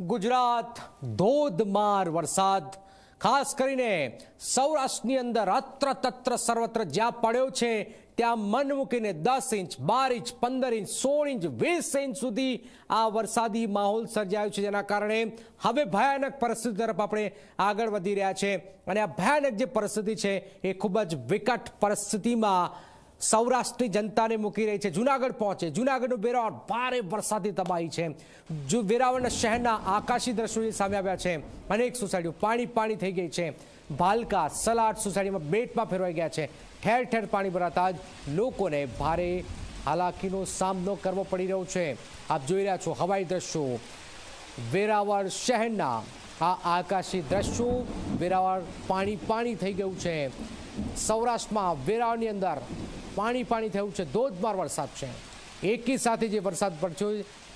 ગુજરાત ધોધમાર વરસાદ, ખાસ કરીને સૌરાષ્ટ્રની અંદર અત્ર તત્ર સર્વત્ર જ્યાં પડ્યો છે, ત્યાં મન મૂકીને દસ ઇંચ, બાર ઇંચ, પંદર ઇંચ, સોળ ઇંચ, વીસ ઇંચ સુધી આ વરસાદી માહોલ સર્જાયો છે. જેના કારણે હવે ભયાનક પરિસ્થિતિ તરફ આપણે આગળ વધી રહ્યા છે. અને આ ભયાનક જે પરિસ્થિતિ છે, એ ખૂબ જ વિકટ પરિસ્થિતિમાં સૌરાષ્ટ્રની જનતાને મૂકી રહી છે. જુનાગઢ પહોંચે. જુનાગઢનું વેરાવળ ભારે વરસાદી તબાહી છે. જો વેરાવળના શહેરના આકાશી દ્રશ્યો સામે આવ્યા છે, અનેક સોસાયટીઓ પાણી પાણી થઈ ગઈ છે. ભાલકા સલાટ સોસાયટીમાં બેટમાં ફેરવાઈ ગયા છે. ઠેર ઠેર પાણી ભરાતા જ લોકોને ભારે હાલાકીનો સામનો કરવો પડી રહ્યો છે. આપ જોઈ રહ્યા છો હવાઈ દ્રશ્યો. વેરાવળ શહેરના આ આકાશી દ્રશ્યો વેરાવળ પાણી પાણી થઈ ગયું છે. સૌરાષ્ટ્રમાં વેરાવળની અંદર પાણી પાણી થયું છે, ધોધમાર વરસાદ છે. એકી સાથે જે વરસાદ પડ્યો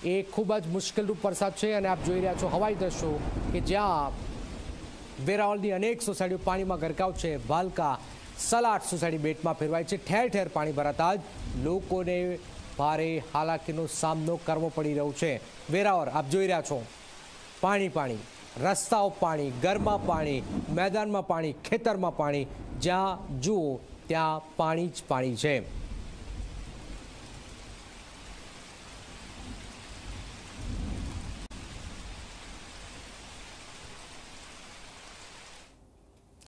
એ ખૂબ જ મુશ્કેલરૂપ વરસાદ છે અને આપ જોઈ રહ્યા છો હવાઈ દ્રશ્યો કે જ્યાં વેરાવળની અનેક સોસાયટીઓ પાણીમાં ગરકાવ છે. ભાલકા સલાટ સોસાયટી બેટમાં ફેરવાય છે. ઠેર ઠેર પાણી ભરાતા જ લોકોને ભારે હાલાકીનો સામનો કરવો પડી રહ્યો છે. વેરાવળ, આપ જોઈ રહ્યા છો. પાણી પાણી, રસ્તાઓ પાણી, ઘરમાં પાણી, મેદાનમાં પાણી, ખેતરમાં પાણી. જ્યાં જુઓ ત્યાં પાણી જ પાણી છે.